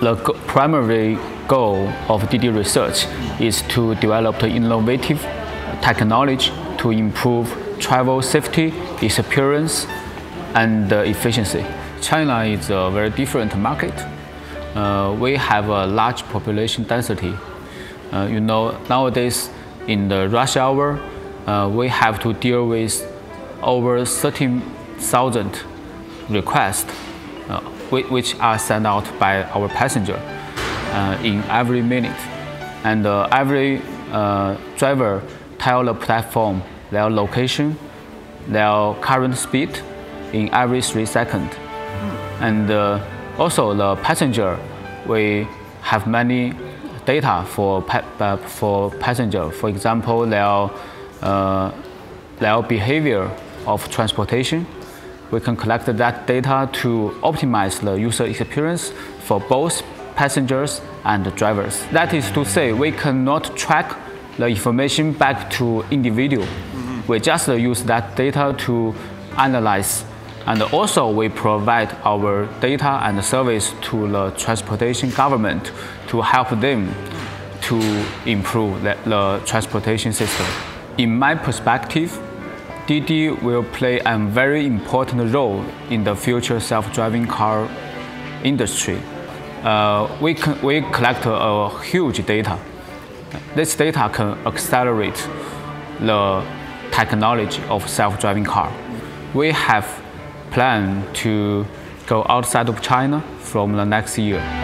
The primary goal of Didi research is to develop innovative technology to improve travel safety, experience, and efficiency. China is a very different market. Uh, we have a large population density. Uh, you know, nowadays in the rush hour, uh, we have to deal with over 13,000 requests, uh, which are sent out by our passenger uh, in every minute. And uh, every driver tell the platform their location, their current speed in every three seconds. And uh, also the passenger, we have many data for, pa uh, for passenger. For example, their, uh, their behavior of transportation. We can collect that data to optimize the user experience for both passengers and drivers. That is to say, we cannot track the information back to individual. Mm -hmm. We just use that data to analyze and also we provide our data and service to the transportation government to help them to improve the, the transportation system. In my perspective, Didi will play a very important role in the future self-driving car industry. Uh, we, we collect a huge data this data can accelerate the technology of self-driving car. We have planned to go outside of China from the next year.